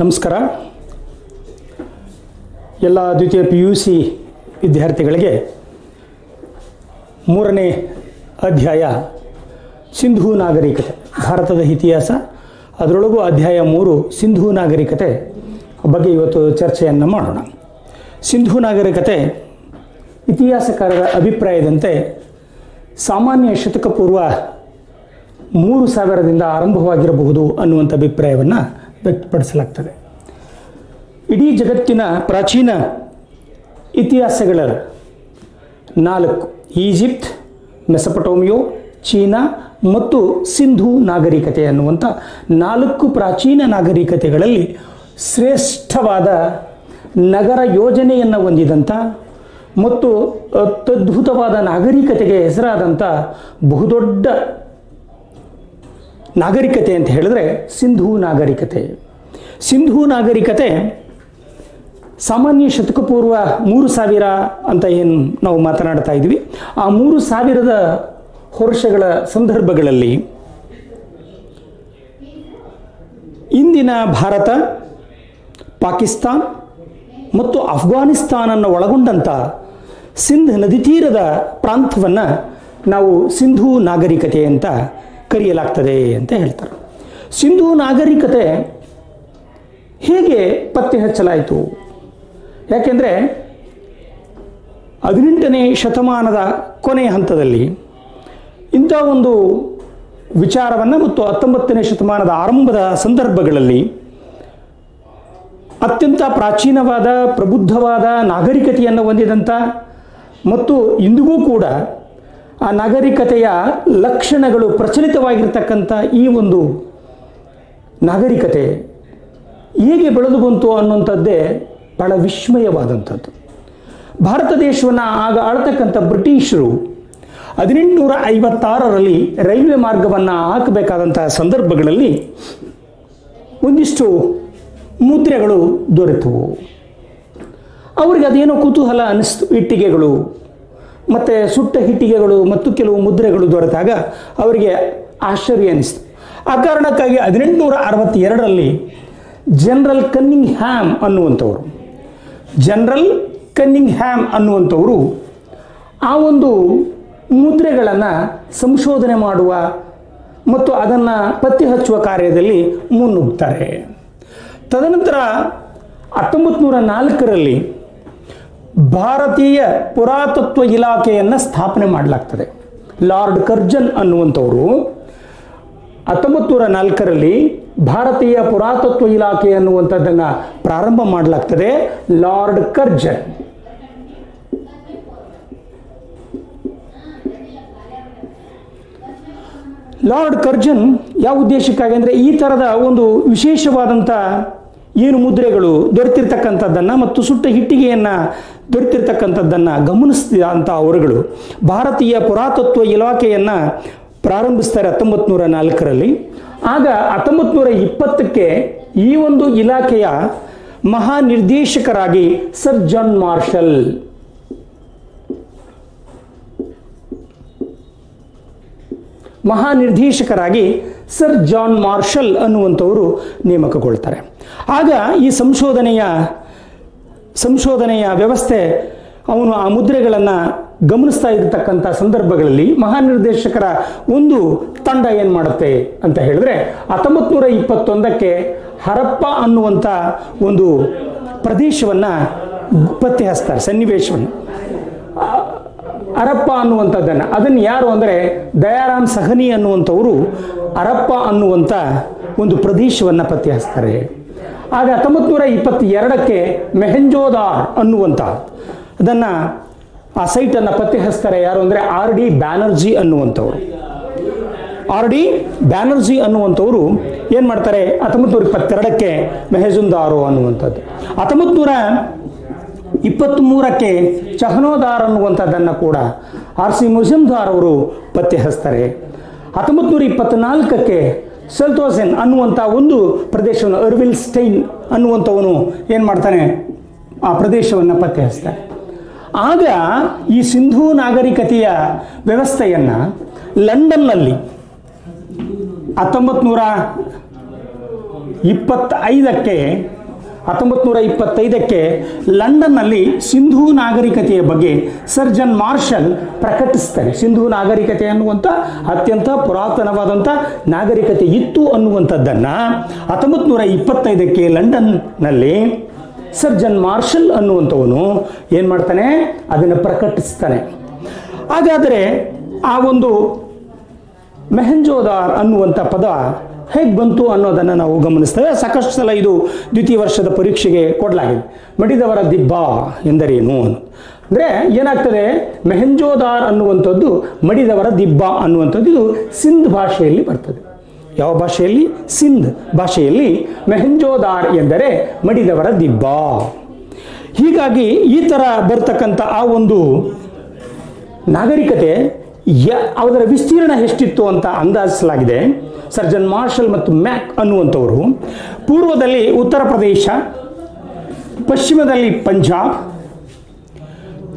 ನಮಸ್ಕಾರ. ಎಲ್ಲ ದ್ವಿತೀಯ ಪಿ ಯು ಸಿ ವಿದ್ಯಾರ್ಥಿಗಳಿಗೆ ಮೂರನೇ ಅಧ್ಯಾಯ, ಸಿಂಧೂ ನಾಗರಿಕತೆ, ಭಾರತದ ಇತಿಹಾಸ. ಅದರೊಳಗೂ ಅಧ್ಯಾಯ ಮೂರು, ಸಿಂಧೂ ನಾಗರಿಕತೆ ಬಗ್ಗೆ ಇವತ್ತು ಚರ್ಚೆಯನ್ನು ಮಾಡೋಣ. ಸಿಂಧೂ ನಾಗರಿಕತೆ ಇತಿಹಾಸಕಾರರ ಅಭಿಪ್ರಾಯದಂತೆ ಸಾಮಾನ್ಯ ಶತಕ ಪೂರ್ವ ಮೂರು ಸಾವಿರದಿಂದ ಆರಂಭವಾಗಿರಬಹುದು ಅನ್ನುವಂಥ ಅಭಿಪ್ರಾಯವನ್ನು ವ್ಯಕ್ತಪಡಿಸಲಾಗ್ತದೆ. ಇಡೀ ಜಗತ್ತಿನ ಪ್ರಾಚೀನ ಇತಿಹಾಸಗಳ ನಾಲ್ಕು, ಈಜಿಪ್ಟ್, ಮೆಸಪಟೋಮಿಯೋ, ಚೀನಾ ಮತ್ತು ಸಿಂಧೂ ನಾಗರಿಕತೆ ಅನ್ನುವಂಥ ನಾಲ್ಕು ಪ್ರಾಚೀನ ನಾಗರಿಕತೆಗಳಲ್ಲಿ ಶ್ರೇಷ್ಠವಾದ ನಗರ ಯೋಜನೆಯನ್ನು ಹೊಂದಿದಂಥ ಮತ್ತು ಅತ್ಯದ್ಭುತವಾದ ನಾಗರಿಕತೆಗೆ ಹೆಸರಾದಂಥ ಬಹುದೊಡ್ಡ ನಾಗರಿಕತೆ ಅಂತ ಹೇಳಿದ್ರೆ ಸಿಂಧೂ ನಾಗರಿಕತೆ. ಸಿಂಧೂ ನಾಗರಿಕತೆ ಸಾಮಾನ್ಯ ಶತಕ ಪೂರ್ವ ಮೂರು ಸಾವಿರ ಅಂತ ಏನು ನಾವು ಮಾತನಾಡ್ತಾ ಇದ್ವಿ. ಆ ಮೂರು ಸಾವಿರದ ವರ್ಷಗಳ ಸಂದರ್ಭಗಳಲ್ಲಿ ಇಂದಿನ ಭಾರತ, ಪಾಕಿಸ್ತಾನ್ ಮತ್ತು ಅಫ್ಘಾನಿಸ್ತಾನನ್ನು ಒಳಗೊಂಡಂಥ ಸಿಂಧ್ ನದಿ ತೀರದ ಪ್ರಾಂತವನ್ನು ನಾವು ಸಿಂಧೂ ನಾಗರಿಕತೆ ಅಂತ ಕರೆಯಲಾಗ್ತದೆ ಅಂತ ಹೇಳ್ತಾರೆ. ಸಿಂಧೂ ನಾಗರಿಕತೆ ಹೇಗೆ ಪತ್ತೆ ಹಚ್ಚಲಾಯಿತು? ಯಾಕೆಂದರೆ ಹದಿನೆಂಟನೇ ಶತಮಾನದ ಕೊನೆಯ ಹಂತದಲ್ಲಿ ಇಂಥ ಒಂದು ವಿಚಾರವನ್ನು ಮತ್ತು ಹತ್ತೊಂಬತ್ತನೇ ಶತಮಾನದ ಆರಂಭದ ಸಂದರ್ಭಗಳಲ್ಲಿ ಅತ್ಯಂತ ಪ್ರಾಚೀನವಾದ, ಪ್ರಬುದ್ಧವಾದ ನಾಗರಿಕತೆಯನ್ನು ಹೊಂದಿದಂಥ ಮತ್ತು ಇಂದಿಗೂ ಕೂಡ ಆ ನಾಗರಿಕತೆಯ ಲಕ್ಷಣಗಳು ಪ್ರಚಲಿತವಾಗಿರ್ತಕ್ಕಂಥ ಈ ಒಂದು ನಾಗರಿಕತೆ ಹೇಗೆ ಬೆಳೆದು ಬಂತು ಅನ್ನುವಂಥದ್ದೇ ಬಹಳ ವಿಸ್ಮಯವಾದಂಥದ್ದು. ಭಾರತ ದೇಶವನ್ನು ಆಗ ಆಳ್ತಕ್ಕಂಥ ಬ್ರಿಟಿಷರು ಹದಿನೆಂಟುನೂರ ಐವತ್ತಾರರಲ್ಲಿ ರೈಲ್ವೆ ಮಾರ್ಗವನ್ನು ಹಾಕಬೇಕಾದಂತಹ ಸಂದರ್ಭಗಳಲ್ಲಿ ಒಂದಿಷ್ಟು ಮುದ್ರೆಗಳು ದೊರೆತವು. ಅವರಿಗೆ ಅದೇನೋ ಕುತೂಹಲ ಅನ್ನಿಸ್ತು ಇಟ್ಟಿಗೆಗಳು. ಮತ್ತು ಸುಟ್ಟ ಹಿಟ್ಟಿಗೆಗಳು ಮತ್ತು ಕೆಲವು ಮುದ್ರೆಗಳು ದೊರೆತಾಗ ಅವರಿಗೆ ಆಶ್ಚರ್ಯ ಅನಿಸ್ತು. ಆ ಕಾರಣಕ್ಕಾಗಿ ಹದಿನೆಂಟುನೂರ ಅರವತ್ತೆರಡರಲ್ಲಿ ಜನರಲ್ ಕನ್ನಿಂಗ್ ಹ್ಯಾಮ್ ಅನ್ನುವಂಥವರು, ಜನರಲ್ ಕನ್ನಿಂಗ್ ಹ್ಯಾಮ್ ಅನ್ನುವಂಥವರು ಆ ಒಂದು ಮುದ್ರೆಗಳನ್ನು ಸಂಶೋಧನೆ ಮಾಡುವ ಮತ್ತು ಅದನ್ನು ಪತ್ತೆ ಹಚ್ಚುವ ಕಾರ್ಯದಲ್ಲಿ ಮುನ್ನುಗ್ತಾರೆ. ತದನಂತರ ಹತ್ತೊಂಬತ್ತು ನೂರ ನಾಲ್ಕರಲ್ಲಿ ಭಾರತೀಯ ಪುರಾತತ್ವ ಇಲಾಖೆಯನ್ನು ಸ್ಥಾಪನೆ ಮಾಡಲಾಗ್ತದೆ. ಲಾರ್ಡ್ ಕರ್ಜನ್ ಅನ್ನುವಂಥವರು ಹತ್ತೊಂಬತ್ತು ನೂರ ನಾಲ್ಕರಲ್ಲಿ ಭಾರತೀಯ ಪುರಾತತ್ವ ಇಲಾಖೆ ಅನ್ನುವಂಥದ್ದನ್ನು ಪ್ರಾರಂಭ ಮಾಡಲಾಗ್ತದೆ ಲಾರ್ಡ್ ಕರ್ಜನ್. ಲಾರ್ಡ್ ಕರ್ಜನ್ ಯಾವ ಉದ್ದೇಶಕ್ಕಾಗಿ ಅಂದರೆ ಈ ಥರದ ಒಂದು ವಿಶೇಷವಾದಂಥ ಏನು ಮುದ್ರೆಗಳು ದೊರೆತಿರ್ತಕ್ಕಂಥದ್ದನ್ನು ಮತ್ತು ಸುಟ್ಟ ಹಿಟ್ಟಿಗೆಯನ್ನು ದೊರೆತಿರ್ತಕ್ಕಂಥದ್ದನ್ನು ಗಮನಿಸಿದಂಥ ಅವರುಗಳು ಭಾರತೀಯ ಪುರಾತತ್ವ ಇಲಾಖೆಯನ್ನು ಪ್ರಾರಂಭಿಸ್ತಾರೆ ಹತ್ತೊಂಬತ್ತು ನೂರ ನಾಲ್ಕರಲ್ಲಿ. ಆಗ ಹತ್ತೊಂಬತ್ತು ನೂರ ಇಪ್ಪತ್ತಕ್ಕೆ ಈ ಒಂದು ಇಲಾಖೆಯ ಮಹಾನಿರ್ದೇಶಕರಾಗಿ ಸರ್ ಜಾನ್ ಮಾರ್ಷಲ್. ಮಹಾನಿರ್ದೇಶಕರಾಗಿ ಸರ್ ಜಾನ್ ಮಾರ್ಷಲ್ ಅನ್ನುವಂಥವರು ನೇಮಕಗೊಳ್ತಾರೆ. ಆಗ ಈ ಸಂಶೋಧನೆಯ ಸಂಶೋಧನೆಯ ವ್ಯವಸ್ಥೆ ಅವನು ಆ ಮುದ್ರೆಗಳನ್ನು ಗಮನಿಸ್ತಾ ಇರತಕ್ಕಂಥ ಸಂದರ್ಭಗಳಲ್ಲಿ ಮಹಾನಿರ್ದೇಶಕರ ಒಂದು ತಂಡ ಏನು ಮಾಡುತ್ತೆ ಅಂತ ಹೇಳಿದ್ರೆ ಹತ್ತೊಂಬತ್ತು ನೂರ ಇಪ್ಪತ್ತೊಂದಕ್ಕೆ ಹರಪ್ಪ ಅನ್ನುವಂಥ ಒಂದು ಪ್ರದೇಶವನ್ನು ಪತ್ತೆ ಹಚ್ತಾರೆ ಸನ್ನಿವೇಶವನ್ನು. ಅರಪ್ಪ ಅನ್ನುವಂಥದ್ದನ್ನು. ಅದನ್ನು ಯಾರು ಅಂದರೆ ದಯಾರಾಮ್ ಸಹನಿ ಅನ್ನುವಂಥವರು ಅರಪ್ಪ ಅನ್ನುವಂಥ ಒಂದು ಪ್ರದೇಶವನ್ನು ಪತ್ತೆ ಹಚ್ತಾರೆ ಆಗ ಹತ್ತೊಂಬತ್ತು ನೂರ ಇಪ್ಪತ್ತೆರಡಕ್ಕೆ ಮೆಹಂಜೋದಾರ್ ಅನ್ನುವಂಥ ಅದನ್ನು ಆ ಸೈಟನ್ನು ಪತ್ತೆ ಹಚ್ತಾರೆ ಯಾರು ಅಂದರೆ ಆರ್ ಡಿ ಬ್ಯಾನರ್ಜಿ ಅನ್ನುವಂಥವ್ರು. ಆರ್ ಡಿ ಬ್ಯಾನರ್ಜಿ ಅನ್ನುವಂಥವರು ಏನು ಮಾಡ್ತಾರೆ? ಹತ್ತೊಂಬತ್ತು ನೂರ ಇಪ್ಪತ್ತೆರಡಕ್ಕೆ ಮೆಹಜುಂದಾರು ಅನ್ನುವಂಥದ್ದು. ಹತ್ತೊಂಬತ್ತು ನೂರ ಇಪ್ಪತ್ತ್ಮೂರಕ್ಕೆ ಚಹನೋದಾರ್ ಅನ್ನುವಂಥದ್ದನ್ನು ಕೂಡ ಆರ್ ಸಿ ಮುಜಮ್ದಾರ್ ಅವರು ಪತ್ತೆ ಹಚ್ತಾರೆ ಹತ್ತೊಂಬತ್ತು ನೂರ ಇಪ್ಪತ್ತ್ನಾಲ್ಕಕ್ಕೆ ಸಲ್ತೋಸೆನ್ ಅನ್ನುವಂಥ ಒಂದು ಪ್ರದೇಶವನ್ನು, ಅರ್ವಿಲ್ ಸ್ಟೈನ್ ಅನ್ನುವಂಥವನು ಏನು ಮಾಡ್ತಾನೆ? ಆ ಪ್ರದೇಶವನ್ನು ಪತ್ತೆ ಆಗ ಈ ಸಿಂಧೂ ನಾಗರಿಕತೆಯ ವ್ಯವಸ್ಥೆಯನ್ನು ಲಂಡನ್ನಲ್ಲಿ ಹತ್ತೊಂಬತ್ತು ನೂರ ಇಪ್ಪತ್ತೈದಕ್ಕೆ ಹತ್ತೊಂಬತ್ತು ನೂರ ಇಪ್ಪತ್ತೈದಕ್ಕೆ ಲಂಡನ್ನಲ್ಲಿ ಸಿಂಧೂ ನಾಗರಿಕತೆಯ ಬಗ್ಗೆ ಸರ್ಜನ್ ಮಾರ್ಷಲ್ ಪ್ರಕಟಿಸ್ತಾರೆ. ಸಿಂಧೂ ನಾಗರಿಕತೆ ಅನ್ನುವಂಥ ಅತ್ಯಂತ ಪುರಾತನವಾದಂಥ ನಾಗರಿಕತೆ ಇತ್ತು ಅನ್ನುವಂಥದ್ದನ್ನು ಹತ್ತೊಂಬತ್ತು ನೂರ ಇಪ್ಪತ್ತೈದಕ್ಕೆ ಲಂಡನ್ನಲ್ಲಿ ಸರ್ಜನ್ ಮಾರ್ಷಲ್ ಅನ್ನುವಂಥವನು ಏನು ಮಾಡ್ತಾನೆ? ಅದನ್ನು ಪ್ರಕಟಿಸ್ತಾನೆ. ಹಾಗಾದರೆ ಆ ಒಂದು ಮೆಹಂಜೋದಾರ್ ಅನ್ನುವಂಥ ಪದ ಹೇಗೆ ಬಂತು ಅನ್ನೋದನ್ನು ನಾವು ಗಮನಿಸ್ತೇವೆ. ಸಾಕಷ್ಟು ಸಲ ಇದು ದ್ವಿತೀಯ ವರ್ಷದ ಪರೀಕ್ಷೆಗೆ ಕೊಡಲಾಗಿದೆ. ಮಡಿದವರ ದಿಬ್ಬ ಎಂದರೇನು ಅಂದರೆ ಏನಾಗ್ತದೆ? ಮೆಹಂಜೋದಾರ್ ಅನ್ನುವಂಥದ್ದು ಮಡಿದವರ ದಿಬ್ಬ ಅನ್ನುವಂಥದ್ದು ಇದು ಸಿಂಧ್ ಭಾಷೆಯಲ್ಲಿ ಬರ್ತದೆ. ಯಾವ ಭಾಷೆಯಲ್ಲಿ? ಸಿಂಧ್ ಭಾಷೆಯಲ್ಲಿ ಮೆಹಂಜೋದಾರ್ ಎಂದರೆ ಮಡಿದವರ ದಿಬ್ಬ. ಹೀಗಾಗಿ ಈ ಥರ ಬರ್ತಕ್ಕಂಥ ಆ ಒಂದು ನಾಗರಿಕತೆ ಯ ಅದರ ವಿಸ್ತೀರ್ಣ ಎಷ್ಟಿತ್ತು ಅಂತ ಅಂದಾಜಿಸಲಾಗಿದೆ. ಸರ್ಜನ್ ಮಾರ್ಷಲ್ ಮತ್ತು ಮ್ಯಾಕ್ ಅನ್ನುವಂಥವರು, ಪೂರ್ವದಲ್ಲಿ ಉತ್ತರ ಪ್ರದೇಶ, ಪಶ್ಚಿಮದಲ್ಲಿ ಪಂಜಾಬ್,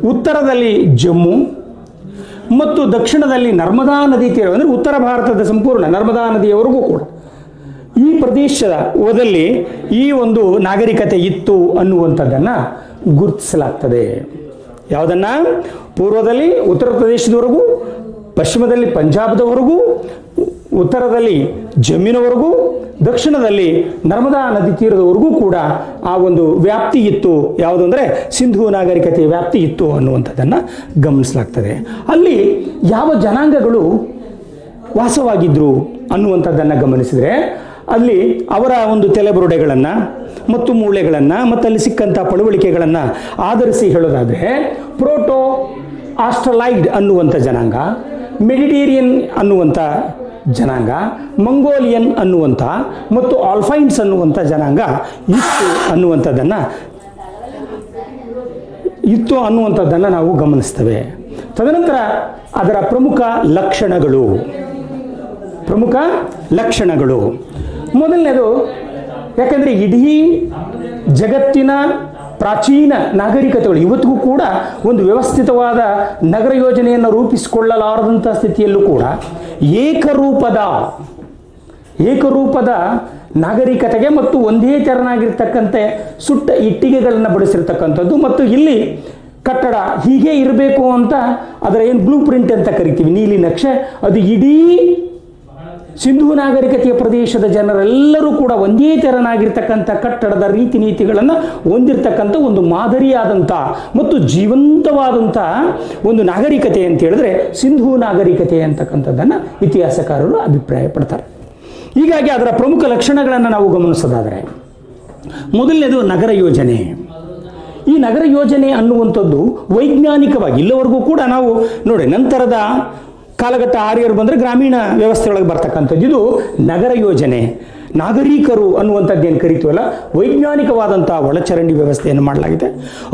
ಉತ್ತರದಲ್ಲಿ ಜಮ್ಮು, ಮತ್ತು ದಕ್ಷಿಣದಲ್ಲಿ ನರ್ಮದಾ ನದಿ ತೀರ ಅಂದರೆ ಉತ್ತರ ಭಾರತದ ಸಂಪೂರ್ಣ ನರ್ಮದಾ ನದಿಯವರೆಗೂ ಕೂಡ. ಈ ಪ್ರದೇಶದಲ್ಲಿ ಈ ಒಂದು ನಾಗರಿಕತೆ ಇತ್ತು ಅನ್ನುವಂಥದ್ದನ್ನು ಗುರುತಿಸಲಾಗ್ತದೆ. ಯಾವುದನ್ನ? ಪೂರ್ವದಲ್ಲಿ ಉತ್ತರ ಪ್ರದೇಶದವರೆಗೂ, ಪಶ್ಚಿಮದಲ್ಲಿ ಪಂಜಾಬ್ದವರೆಗೂ ಉತ್ತರದಲ್ಲಿ ಜಮ್ಮಿನವರೆಗೂ ದಕ್ಷಿಣದಲ್ಲಿ ನರ್ಮದಾ ನದಿ ತೀರದವರೆಗೂ ಕೂಡ ಆ ಒಂದು ವ್ಯಾಪ್ತಿ ಇತ್ತು. ಯಾವುದು ಅಂದರೆ ಸಿಂಧು ನಾಗರಿಕತೆಯ ವ್ಯಾಪ್ತಿ ಇತ್ತು ಅನ್ನುವಂಥದ್ದನ್ನು ಗಮನಿಸಲಾಗ್ತದೆ. ಅಲ್ಲಿ ಯಾವ ಜನಾಂಗಗಳು ವಾಸವಾಗಿದ್ದರು ಅನ್ನುವಂಥದ್ದನ್ನು ಗಮನಿಸಿದರೆ, ಅಲ್ಲಿ ಅವರ ಒಂದು ತಲೆಬುರುಡೆಗಳನ್ನು ಮತ್ತು ಮೂಳೆಗಳನ್ನು ಮತ್ತು ಅಲ್ಲಿ ಸಿಕ್ಕಂಥ ಪಳುವಳಿಕೆಗಳನ್ನು ಆಧರಿಸಿ ಹೇಳೋದಾದರೆ, ಪ್ರೋಟೋ ಆಸ್ಟ್ರಲೈಡ್ ಅನ್ನುವಂಥ ಜನಾಂಗ, ಮೆಡಿಟೇರಿಯನ್ ಅನ್ನುವಂಥ ಜನಾಂಗ, ಮಂಗೋಲಿಯನ್ ಅನ್ನುವಂಥ ಮತ್ತು ಆಲ್ಫೈನ್ಸ್ ಅನ್ನುವಂಥ ಜನಾಂಗ ಇತ್ತು ಅನ್ನುವಂಥದ್ದನ್ನು ಇತ್ತು ಅನ್ನುವಂಥದ್ದನ್ನು ನಾವು ಗಮನಿಸ್ತೇವೆ. ತದನಂತರ ಅದರ ಪ್ರಮುಖ ಲಕ್ಷಣಗಳು. ಪ್ರಮುಖ ಲಕ್ಷಣಗಳು. ಮೊದಲನೇದು, ಯಾಕಂದರೆ ಇಡೀ ಜಗತ್ತಿನ ಪ್ರಾಚೀನ ನಾಗರಿಕತೆಗಳು, ಇವತ್ತಿಗೂ ಕೂಡ ಒಂದು ವ್ಯವಸ್ಥಿತವಾದ ನಗರ ಯೋಜನೆಯನ್ನು ರೂಪಿಸಿಕೊಳ್ಳಲಾರದಂಥ ಸ್ಥಿತಿಯಲ್ಲೂ ಕೂಡ ಏಕರೂಪದ ಏಕರೂಪದ ನಾಗರಿಕತೆಗೆ ಮತ್ತು ಒಂದೇ ತೆರನಾಗಿರ್ತಕ್ಕಂತೆ ಸುಟ್ಟ ಇಟ್ಟಿಗೆಗಳನ್ನು ಬಳಸಿರ್ತಕ್ಕಂಥದ್ದು ಮತ್ತು ಇಲ್ಲಿ ಕಟ್ಟಡ ಹೀಗೆ ಇರಬೇಕು ಅಂತ ಅದರ ಏನು ಬ್ಲೂ ಪ್ರಿಂಟ್ ಅಂತ ಕರಿತೀವಿ, ನೀಲಿ ನಕ್ಷೆ, ಅದು ಇಡೀ ಸಿಂಧೂ ನಾಗರಿಕತೆಯ ಪ್ರದೇಶದ ಜನರೆಲ್ಲರೂ ಕೂಡ ಒಂದೇ ತೆರನಾಗಿರ್ತಕ್ಕಂಥ ಕಟ್ಟಡದ ರೀತಿ ನೀತಿಗಳನ್ನು ಹೊಂದಿರತಕ್ಕಂಥ ಒಂದು ಮಾದರಿಯಾದಂಥ ಮತ್ತು ಜೀವಂತವಾದಂಥ ಒಂದು ನಾಗರಿಕತೆ ಅಂತ ಹೇಳಿದ್ರೆ ಸಿಂಧೂ ನಾಗರಿಕತೆ ಅಂತಕ್ಕಂಥದ್ದನ್ನು ಇತಿಹಾಸಕಾರರು ಅಭಿಪ್ರಾಯ ಪಡ್ತಾರೆ ಹೀಗಾಗಿ ಅದರ ಪ್ರಮುಖ ಲಕ್ಷಣಗಳನ್ನು ನಾವು ಗಮನಿಸೋದಾದರೆ, ಮೊದಲನೇದು ನಗರ ಯೋಜನೆ. ಈ ನಗರ ಯೋಜನೆ ಅನ್ನುವಂಥದ್ದು ವೈಜ್ಞಾನಿಕವಾಗಿ ಇಲ್ಲವರೆಗೂ ಕೂಡ ನಾವು ನೋಡಿ ನಂತರದ ಕಾಲಘಟ್ಟ ಆರ್ಯರು ಬಂದರೆ ಗ್ರಾಮೀಣ ವ್ಯವಸ್ಥೆ ಒಳಗೆ ಬರ್ತಕ್ಕಂಥದ್ದು. ಇದು ನಗರ ಯೋಜನೆ. ನಾಗರಿಕರು ಅನ್ನುವಂಥದ್ದು ಏನು ಕರಿತೀವಲ್ಲ ವೈಜ್ಞಾನಿಕವಾದಂಥ ಒಳಚರಂಡಿ ವ್ಯವಸ್ಥೆಯನ್ನು ಮಾಡಲಾಗಿದೆ.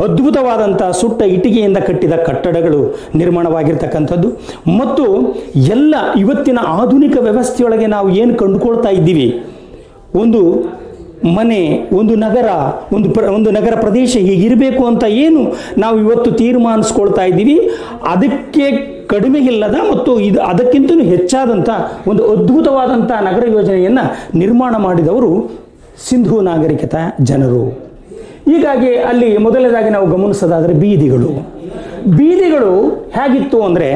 ಅದ್ಭುತವಾದಂಥ ಸುಟ್ಟ ಇಟ್ಟಿಗೆಯಿಂದ ಕಟ್ಟಿದ ಕಟ್ಟಡಗಳು ನಿರ್ಮಾಣವಾಗಿರ್ತಕ್ಕಂಥದ್ದು. ಮತ್ತು ಎಲ್ಲ ಇವತ್ತಿನ ಆಧುನಿಕ ವ್ಯವಸ್ಥೆಯೊಳಗೆ ನಾವು ಏನು ಕಂಡುಕೊಳ್ತಾ ಇದ್ದೀವಿ? ಒಂದು ಮನೆ, ಒಂದು ನಗರ, ಒಂದು ಪ್ರ, ಒಂದು ನಗರ ಪ್ರದೇಶ ಹೀಗಿರಬೇಕು ಅಂತ ಏನು ನಾವು ಇವತ್ತು ತೀರ್ಮಾನಿಸ್ಕೊಳ್ತಾ ಇದ್ದೀವಿ. ಅದಕ್ಕೆ ಕಡಿಮೆ ಇಲ್ಲದ ಮತ್ತು ಇದು ಅದಕ್ಕಿಂತಲೂ ಹೆಚ್ಚಾದಂಥ ಒಂದು ಅದ್ಭುತವಾದಂಥ ನಗರ ಯೋಜನೆಯನ್ನು ನಿರ್ಮಾಣ ಮಾಡಿದವರು ಸಿಂಧೂ ನಾಗರಿಕತ ಜನರು. ಹೀಗಾಗಿ ಅಲ್ಲಿ ಮೊದಲನೇದಾಗಿ ನಾವು ಗಮನಿಸೋದಾದರೆ ಬೀದಿಗಳು. ಬೀದಿಗಳು ಹೇಗಿತ್ತು ಅಂದರೆ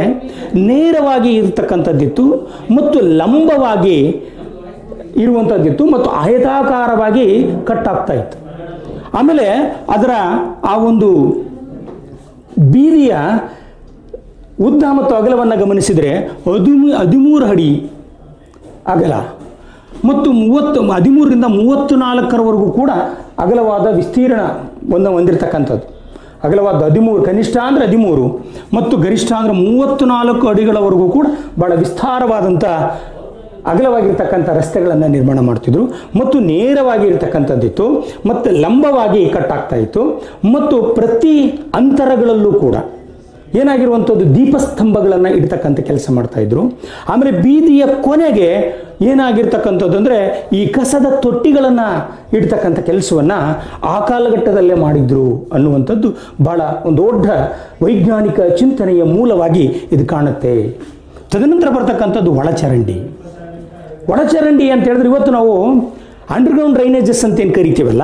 ನೇರವಾಗಿ ಇರತಕ್ಕಂಥದ್ದಿತ್ತು ಮತ್ತು ಲಂಬವಾಗಿ ಇರುವಂಥದ್ದಿತ್ತು ಮತ್ತು ಆಯತಾಕಾರವಾಗಿ ಕಟ್ಟಾಗ್ತಾ ಇತ್ತು. ಆಮೇಲೆ ಅದರ ಆ ಒಂದು ಬೀದಿಯ ಉದ್ದ ಮತ್ತು ಅಗಲವನ್ನು ಗಮನಿಸಿದರೆ ಹದಿಮೂ ಹದಿಮೂರು ಅಡಿ ಅಗಲ. ಮತ್ತು ಮೂವತ್ತು ಹದಿಮೂರರಿಂದ ಮೂವತ್ತು ನಾಲ್ಕರವರೆಗೂ ಕೂಡ ಅಗಲವಾದ ವಿಸ್ತೀರ್ಣವನ್ನು ಹೊಂದಿರತಕ್ಕಂಥದ್ದು. ಅಗಲವಾದ ಹದಿಮೂರು, ಕನಿಷ್ಠ ಅಂದರೆ ಹದಿಮೂರು, ಮತ್ತು ಗರಿಷ್ಠ ಅಂದರೆ ಮೂವತ್ತು ನಾಲ್ಕು ಅಡಿಗಳವರೆಗೂ ಕೂಡ ಭಾಳ ವಿಸ್ತಾರವಾದಂಥ ಅಗಲವಾಗಿರ್ತಕ್ಕಂಥ ರಸ್ತೆಗಳನ್ನು ನಿರ್ಮಾಣ ಮಾಡ್ತಿದ್ರು. ಮತ್ತು ನೇರವಾಗಿ ಇರತಕ್ಕಂಥದ್ದಿತ್ತು ಮತ್ತು ಲಂಬವಾಗಿ ಕಟ್ಟಾಗ್ತಾ ಇತ್ತು. ಮತ್ತು ಪ್ರತಿ ಅಂತರಗಳಲ್ಲೂ ಕೂಡ ಏನಾಗಿರುವಂಥದ್ದು ದೀಪಸ್ತಂಭಗಳನ್ನು ಇಡ್ತಕ್ಕಂಥ ಕೆಲಸ ಮಾಡ್ತಾ ಇದ್ರು. ಆಮೇಲೆ ಬೀದಿಯ ಕೊನೆಗೆ ಏನಾಗಿರ್ತಕ್ಕಂಥದ್ದು ಅಂದರೆ ಈ ಕಸದ ತೊಟ್ಟಿಗಳನ್ನು ಇಡ್ತಕ್ಕಂಥ ಕೆಲಸವನ್ನು ಆ ಕಾಲಘಟ್ಟದಲ್ಲೇ ಮಾಡಿದ್ರು ಅನ್ನುವಂಥದ್ದು ಬಹಳ ಒಂದು ದೊಡ್ಡ ವೈಜ್ಞಾನಿಕ ಚಿಂತನೆಯ ಮೂಲವಾಗಿ ಇದು ಕಾಣುತ್ತೆ. ತದನಂತರ ಬರ್ತಕ್ಕಂಥದ್ದು ಒಳಚರಂಡಿ. ಒಳಚರಂಡಿ ಅಂತ ಹೇಳಿದ್ರೆ ಇವತ್ತು ನಾವು ಅಂಡರ್ಗ್ರೌಂಡ್ ಡ್ರೈನೇಜಸ್ ಅಂತ ಏನು ಕರಿತೀವಲ್ಲ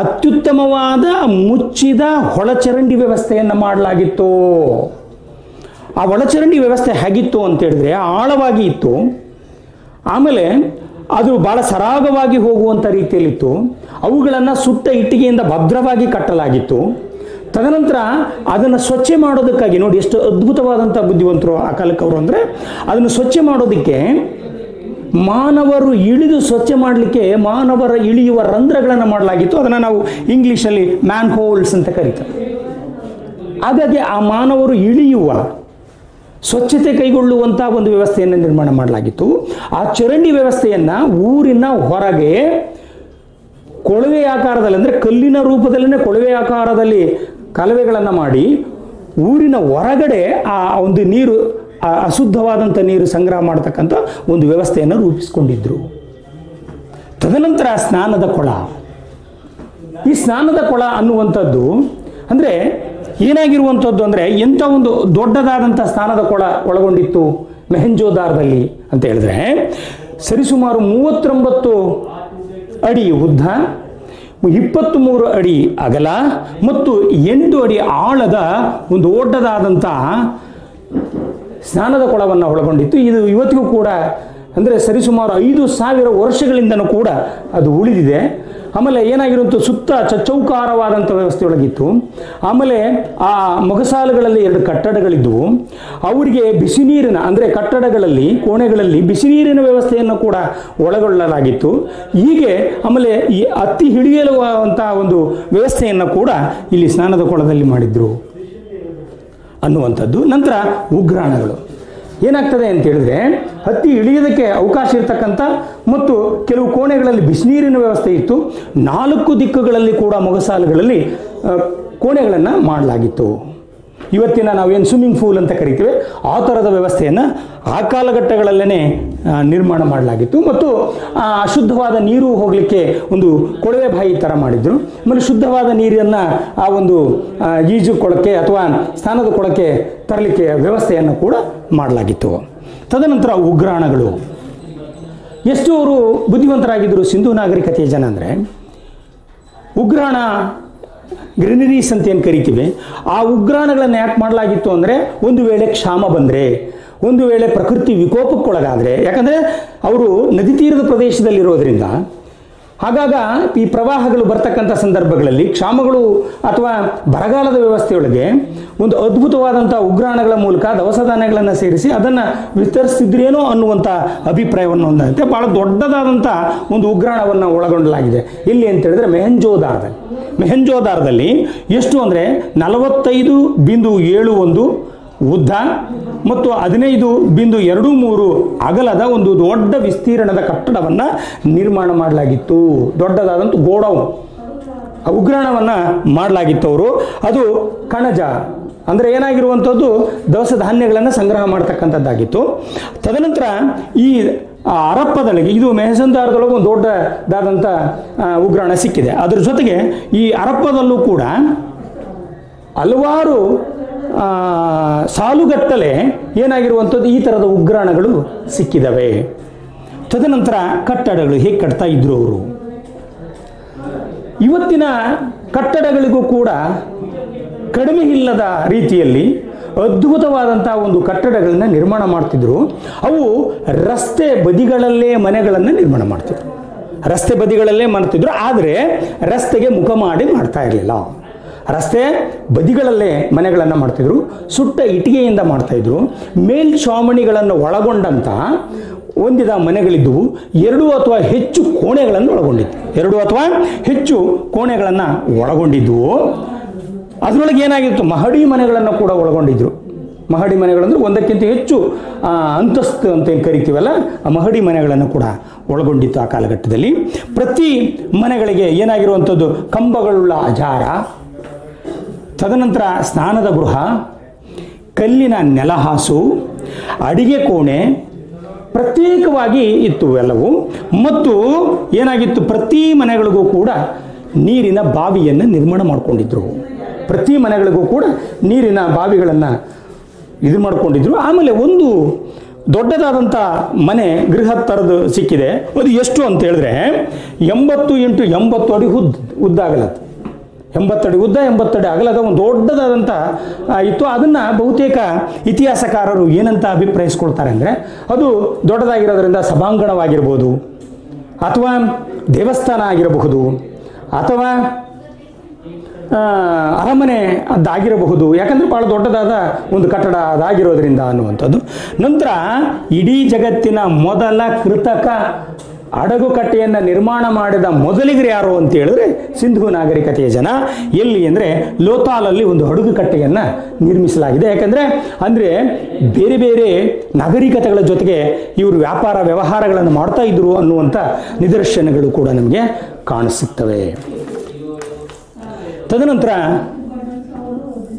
ಅತ್ಯುತ್ತಮವಾದ ಮುಚ್ಚಿದ ಒಳಚರಂಡಿ ವ್ಯವಸ್ಥೆಯನ್ನು ಮಾಡಲಾಗಿತ್ತು. ಆ ಒಳಚರಂಡಿ ವ್ಯವಸ್ಥೆ ಹೇಗಿತ್ತು ಅಂತ ಹೇಳಿದ್ರೆ ಆಳವಾಗಿ ಇತ್ತು. ಆಮೇಲೆ ಅದು ಬಹಳ ಸರಾಗವಾಗಿ ಹೋಗುವಂಥ ರೀತಿಯಲ್ಲಿತ್ತು. ಅವುಗಳನ್ನು ಸುಟ್ಟ ಇಟ್ಟಿಗೆಯಿಂದ ಭದ್ರವಾಗಿ ಕಟ್ಟಲಾಗಿತ್ತು. ತದನಂತರ ಅದನ್ನು ಸ್ವಚ್ಛ ಮಾಡೋದಕ್ಕಾಗಿ ನೋಡಿ ಎಷ್ಟು ಅದ್ಭುತವಾದಂಥ ಬುದ್ಧಿವಂತರು ಆ ಕಾಲಕ್ಕೆ ಅವರು ಅಂದರೆ, ಅದನ್ನು ಸ್ವಚ್ಛ ಮಾಡೋದಕ್ಕೆ ಮಾನವರು ಇಳಿದು ಸ್ವಚ್ಛ ಮಾಡಲಿಕ್ಕೆ ಮಾನವರ ಇಳಿಯುವ ರಂಧ್ರಗಳನ್ನು ಮಾಡಲಾಗಿತ್ತು. ಅದನ್ನು ನಾವು ಇಂಗ್ಲೀಷಲ್ಲಿ ಮ್ಯಾನ್ ಹೋಲ್ಸ್ ಅಂತ ಕರೀತಾರೆ. ಹಾಗಾಗಿ ಆ ಮಾನವರು ಇಳಿಯುವ, ಸ್ವಚ್ಛತೆ ಕೈಗೊಳ್ಳುವಂಥ ಒಂದು ವ್ಯವಸ್ಥೆಯನ್ನು ನಿರ್ಮಾಣ ಮಾಡಲಾಗಿತ್ತು. ಆ ಚರಂಡಿ ವ್ಯವಸ್ಥೆಯನ್ನು ಊರಿನ ಹೊರಗೆ ಕೊಳವೆ ಆಕಾರದಲ್ಲಿ ಅಂದರೆ ಕಲ್ಲಿನ ರೂಪದಲ್ಲೇ ಕೊಳವೆ ಆಕಾರದಲ್ಲಿ ಕಾಲುವೆಗಳನ್ನು ಮಾಡಿ ಊರಿನ ಹೊರಗಡೆ ಆ ಒಂದು ನೀರು ಅಶುದ್ಧವಾದಂಥ ನೀರು ಸಂಗ್ರಹ ಮಾಡತಕ್ಕಂಥ ಒಂದು ವ್ಯವಸ್ಥೆಯನ್ನು ರೂಪಿಸಿಕೊಂಡಿದ್ದರು ತದನಂತರ ಸ್ನಾನದ ಕೊಳ. ಈ ಸ್ನಾನದ ಕೊಳ ಅನ್ನುವಂಥದ್ದು ಅಂದರೆ ಏನಾಗಿರುವಂಥದ್ದು ಅಂದರೆ ಎಂಥ ಒಂದು ದೊಡ್ಡದಾದಂಥ ಸ್ನಾನದ ಕೊಳ ಒಳಗೊಂಡಿತ್ತು ಮೆಹೆಂಜೋದಾರದಲ್ಲಿ ಅಂತ ಹೇಳಿದ್ರೆ ಸರಿಸುಮಾರು ಮೂವತ್ತೊಂಬತ್ತು ಅಡಿ ಉದ್ದ ಇಪ್ಪತ್ತ್ ಮೂರು ಅಡಿ ಅಗಲ ಮತ್ತು ಎಂಟು ಅಡಿ ಆಳದ ಒಂದು ದೊಡ್ಡದಾದಂಥ ಸ್ನಾನದ ಕೊಳವನ್ನು ಒಳಗೊಂಡಿತ್ತು. ಇದು ಇವತ್ತಿಗೂ ಕೂಡ ಅಂದರೆ ಸರಿಸುಮಾರು ಐದು ಸಾವಿರ ವರ್ಷಗಳಿಂದನೂ ಕೂಡ ಅದು ಉಳಿದಿದೆ. ಆಮೇಲೆ ಏನಾಗಿರುವಂಥ ಸುತ್ತ ಚಚ್ಚೌಕಾರವಾದಂಥ ವ್ಯವಸ್ಥೆಯೊಳಗಿತ್ತು. ಆಮೇಲೆ ಆ ಮೊಗಸಾಲುಗಳಲ್ಲಿ ಎರಡು ಕಟ್ಟಡಗಳಿದ್ದವು ಅವರಿಗೆ ಬಿಸಿ ನೀರಿನ ಅಂದರೆ ಕಟ್ಟಡಗಳಲ್ಲಿ, ಕೋಣೆಗಳಲ್ಲಿ ಬಿಸಿ ನೀರಿನ ವ್ಯವಸ್ಥೆಯನ್ನು ಕೂಡ ಒಳಗೊಳ್ಳಲಾಗಿತ್ತು. ಹೀಗೆ ಆಮೇಲೆ ಈ ಅತ್ತಿ ಹಿಡಿಯಲುವಂಥ ಒಂದು ವ್ಯವಸ್ಥೆಯನ್ನು ಕೂಡ ಇಲ್ಲಿ ಸ್ನಾನದ ಕೊಳದಲ್ಲಿ ಮಾಡಿದ್ರು. ಅನ್ನುವಂಥದ್ದು. ನಂತರ ಉಗ್ರಾಣಗಳು. ಏನಾಗ್ತದೆ ಅಂತ ಹೇಳಿದ್ರೆ, ಹತ್ತಿ ಇಳಿಯೋದಕ್ಕೆ ಅವಕಾಶ ಇರತಕ್ಕಂಥ ಮತ್ತು ಕೆಲವು ಕೋಣೆಗಳಲ್ಲಿ ಬಿಸಿನೀರಿನ ವ್ಯವಸ್ಥೆ ಇತ್ತು. ನಾಲ್ಕು ದಿಕ್ಕುಗಳಲ್ಲಿ ಕೂಡ ಮೊಗಸಾಲುಗಳಲ್ಲಿ ಕೋಣೆಗಳನ್ನು ಮಾಡಲಾಗಿತ್ತು. ಇವತ್ತಿನ ನಾವೇನು ಸ್ವಿಮ್ಮಿಂಗ್ ಪೂಲ್ ಅಂತ ಕರಿತೀವಿ, ಆ ಥರದ ವ್ಯವಸ್ಥೆಯನ್ನು ಆ ಕಾಲಘಟ್ಟಗಳಲ್ಲೇ ನಿರ್ಮಾಣ ಮಾಡಲಾಗಿತ್ತು. ಮತ್ತು ಅಶುದ್ಧವಾದ ನೀರು ಹೋಗಲಿಕ್ಕೆ ಒಂದು ಕೊಳವೆ ಬಾಯಿ ಥರ ಮಾಡಿದ್ರು. ಆಮೇಲೆ ಶುದ್ಧವಾದ ನೀರನ್ನು ಆ ಒಂದು ಈಜು ಕೊಳಕ್ಕೆ ಅಥವಾ ಸ್ನಾನದ ಕೊಳಕ್ಕೆ ತರಲಿಕ್ಕೆ ವ್ಯವಸ್ಥೆಯನ್ನು ಕೂಡ ಮಾಡಲಾಗಿತ್ತು. ತದನಂತರ ಉಗ್ರಾಣಗಳು. ಎಷ್ಟು ಅವರು ಬುದ್ಧಿವಂತರಾಗಿದ್ದರು ಸಿಂಧು ನಾಗರಿಕತೆಯ ಜನ ಅಂದರೆ, ಉಗ್ರಾಣ ಗ್ರಿನರೀಸ್ ಅಂತ ಏನು ಕರಿತೀವಿ, ಆ ಉಗ್ರಾಣಗಳನ್ನು ಯಾಕೆ ಮಾಡಲಾಗಿತ್ತು ಅಂದರೆ ಒಂದು ವೇಳೆ ಕ್ಷಾಮ ಬಂದರೆ, ಒಂದು ವೇಳೆ ಪ್ರಕೃತಿ ವಿಕೋಪಕ್ಕೊಳಗಾದರೆ, ಯಾಕಂದರೆ ಅವರು ನದಿ ತೀರದ ಪ್ರದೇಶದಲ್ಲಿರೋದ್ರಿಂದ ಆಗಾಗ ಈ ಪ್ರವಾಹಗಳು ಬರ್ತಕ್ಕಂಥ ಸಂದರ್ಭಗಳಲ್ಲಿ ಕ್ಷಾಮಗಳು ಅಥವಾ ಬರಗಾಲದ ವ್ಯವಸ್ಥೆಯೊಳಗೆ ಒಂದು ಅದ್ಭುತವಾದಂಥ ಉಗ್ರಾಣಗಳ ಮೂಲಕ ದವಸ ಧಾನ್ಯಗಳನ್ನು ಸೇರಿಸಿ ಅದನ್ನು ವಿತರಿಸ್ತಿದ್ರೇನೋ ಅನ್ನುವಂಥ ಅಭಿಪ್ರಾಯವನ್ನು ಹೊಂದಿದೆ ಭಾಳ ದೊಡ್ಡದಾದಂಥ ಒಂದು ಉಗ್ರಾಣವನ್ನು ಒಳಗೊಂಡಲಾಗಿದೆ. ಇಲ್ಲಿ ಅಂತ ಹೇಳಿದ್ರೆ ಮೆಹಂಜೋದಾರದಲ್ಲಿ. ಮೆಹಂಜೋದಾರದಲ್ಲಿ ಎಷ್ಟು ಅಂದರೆ ನಲವತ್ತೈದು ಬಿಂದು ಏಳು ಒಂದು ಉದ್ದ ಮತ್ತು ಹದಿನೈದು ಬಿಂದು ಎರಡು ಮೂರು ಅಗಲದ ಒಂದು ದೊಡ್ಡ ವಿಸ್ತೀರ್ಣದ ಕಟ್ಟಡವನ್ನು ನಿರ್ಮಾಣ ಮಾಡಲಾಗಿತ್ತು. ದೊಡ್ಡದಾದಂಥ ಗೋಡೌನ್. ಉಗ್ರಾಣವನ್ನು ಮಾಡಲಾಗಿತ್ತು ಅವರು ಅದು ಕಣಜ. ಅಂದರೆ ಏನಾಗಿರುವಂಥದ್ದು ದವಸ ಧಾನ್ಯಗಳನ್ನು ಸಂಗ್ರಹ ಮಾಡ್ತಕ್ಕಂಥದ್ದಾಗಿತ್ತು. ತದನಂತರ ಈ ಅರಪ್ಪದೊಳಗೆ ಇದು ಮೆಹಸಂದಾರದೊಳಗೆ ಒಂದು ದೊಡ್ಡದಾದಂಥ ಉಗ್ರಾಣ ಸಿಕ್ಕಿದೆ. ಅದರ ಜೊತೆಗೆ ಈ ಅರಪ್ಪದಲ್ಲೂ ಕೂಡ ಹಲವಾರು ಸಾಲುಗಟ್ಟಲೆ ಏನಾಗಿರುವಂಥದ್ದು ಈ ಥರದ ಉಗ್ರಾಣಗಳು ಸಿಕ್ಕಿದವೆ. ತದನಂತರ ಕಟ್ಟಡಗಳು ಹೇಗೆ ಕಟ್ತಾ ಇದ್ರು ಅವರು? ಇವತ್ತಿನ ಕಟ್ಟಡಗಳಿಗೂ ಕೂಡ ಕಡಿಮೆ ಇಲ್ಲದ ರೀತಿಯಲ್ಲಿ ಅದ್ಭುತವಾದಂಥ ಒಂದು ಕಟ್ಟಡಗಳನ್ನ ನಿರ್ಮಾಣ ಮಾಡ್ತಿದ್ರು. ಅವು ರಸ್ತೆ ಬದಿಗಳಲ್ಲೇ ಮನೆಗಳನ್ನು ನಿರ್ಮಾಣ ಮಾಡ್ತಿದ್ರು. ರಸ್ತೆ ಬದಿಗಳಲ್ಲೇ ಮಾಡ್ತಿದ್ರು, ಆದರೆ ರಸ್ತೆಗೆ ಮುಖ ಮಾಡಿ ಮಾಡ್ತಾ ಇರಲಿಲ್ಲ. ರಸ್ತೆ ಬದಿಗಳಲ್ಲೇ ಮನೆಗಳನ್ನು ಮಾಡ್ತಿದ್ರು, ಸುಟ್ಟ ಇಟ್ಟಿಗೆಯಿಂದ ಮಾಡ್ತಾಯಿದ್ರು. ಮೇಲ್ಛಾವಣಿಗಳನ್ನು ಒಳಗೊಂಡಂಥ ಹೊಂದಿದ ಮನೆಗಳಿದ್ದವು ಎರಡು ಅಥವಾ ಹೆಚ್ಚು ಕೋಣೆಗಳನ್ನು ಒಳಗೊಂಡಿತ್ತು. ಎರಡು ಅಥವಾ ಹೆಚ್ಚು ಕೋಣೆಗಳನ್ನು ಒಳಗೊಂಡಿದ್ದವು ಅದರೊಳಗೆ ಏನಾಗಿತ್ತು? ಮಹಡಿ ಮನೆಗಳನ್ನು ಕೂಡ ಒಳಗೊಂಡಿದ್ರು. ಮಹಡಿ ಮನೆಗಳಂದ್ರೆ ಒಂದಕ್ಕಿಂತ ಹೆಚ್ಚು ಅಂತಸ್ತು ಅಂತ ಏನು ಕರಿತೀವಲ್ಲ, ಆ ಮಹಡಿ ಮನೆಗಳನ್ನು ಕೂಡ ಒಳಗೊಂಡಿತ್ತು ಆ ಕಾಲಘಟ್ಟದಲ್ಲಿ. ಪ್ರತಿ ಮನೆಗಳಿಗೆ ಏನಾಗಿರುವಂಥದ್ದು? ಕಂಬಗಳುಳ್ಳ ಅಜಾರ ತದನಂತರ ಸ್ನಾನದ ಗೃಹ, ಕಲ್ಲಿನ ನೆಲಹಾಸು ಅಡಿಗೆ ಕೋಣೆ, ಪ್ರತ್ಯೇಕವಾಗಿ ಇತ್ತು ಎಲ್ಲವೂ. ಮತ್ತು ಏನಾಗಿತ್ತು? ಪ್ರತಿ ಮನೆಗಳಿಗೂ ಕೂಡ ನೀರಿನ ಬಾವಿಯನ್ನು ನಿರ್ಮಾಣ ಮಾಡಿಕೊಂಡಿದ್ರು. ಪ್ರತಿ ಮನೆಗಳಿಗೂ ಕೂಡ ನೀರಿನ ಬಾವಿಗಳನ್ನು ಇದು ಮಾಡಿಕೊಂಡಿದ್ರು. ಆಮೇಲೆ ಒಂದು ದೊಡ್ಡದಾದಂಥ ಮನೆ ಗೃಹ ಥರದ್ದು ಸಿಕ್ಕಿದೆ. ಅದು ಎಷ್ಟು ಅಂತ ಹೇಳಿದ್ರೆ ಎಂಬತ್ತು ಇಂಟು ಎಂಬತ್ತು ಅಡಿ ಉದ್ದ ಉದ್ದ ಆಗಲತ್ತು ಎಂಬತ್ತಡಿ ಉದ್ದ ಎಂಬತ್ತಡಿ ಅಗಲದ ಒಂದು ದೊಡ್ಡದಾದಂಥ ಇತ್ತು. ಅದನ್ನು ಬಹುತೇಕ ಇತಿಹಾಸಕಾರರು ಏನಂತ ಅಭಿಪ್ರಾಯಿಸ್ಕೊಳ್ತಾರೆ ಅಂದರೆ, ಅದು ದೊಡ್ಡದಾಗಿರೋದ್ರಿಂದ ಸಭಾಂಗಣವಾಗಿರ್ಬೋದು, ಅಥವಾ ದೇವಸ್ಥಾನ ಆಗಿರಬಹುದು, ಅಥವಾ ಅರಮನೆ ಅದಾಗಿರಬಹುದು ಯಾಕಂದ್ರೆ ಭಾಳ ದೊಡ್ಡದಾದ ಒಂದು ಕಟ್ಟಡ ಅದಾಗಿರೋದ್ರಿಂದ ಅನ್ನುವಂಥದ್ದು. ನಂತರ ಇಡೀ ಜಗತ್ತಿನ ಮೊದಲ ಕೃತಕ ಅಡಗುಕಟ್ಟೆಯನ್ನು ನಿರ್ಮಾಣ ಮಾಡಿದ ಮೊದಲಿಗರು ಯಾರು ಅಂತ ಹೇಳಿದ್ರೆ ಸಿಂಧು ನಾಗರಿಕತೆಯ ಜನ. ಎಲ್ಲಿ ಅಂದರೆ ಲೋತಾಲಲ್ಲಿ ಒಂದು ಹಡಗುಕಟ್ಟೆಯನ್ನು ನಿರ್ಮಿಸಲಾಗಿದೆ. ಯಾಕಂದರೆ ಅಂದರೆ ಬೇರೆ ಬೇರೆ ನಾಗರಿಕತೆಗಳ ಜೊತೆಗೆ ಇವರು ವ್ಯಾಪಾರ ವ್ಯವಹಾರಗಳನ್ನು ಮಾಡ್ತಾ ಇದ್ರು ಅನ್ನುವಂಥ ನಿದರ್ಶನಗಳು ಕೂಡ ನಮಗೆ ಕಾಣಿಸುತ್ತವೆ. ತದನಂತರ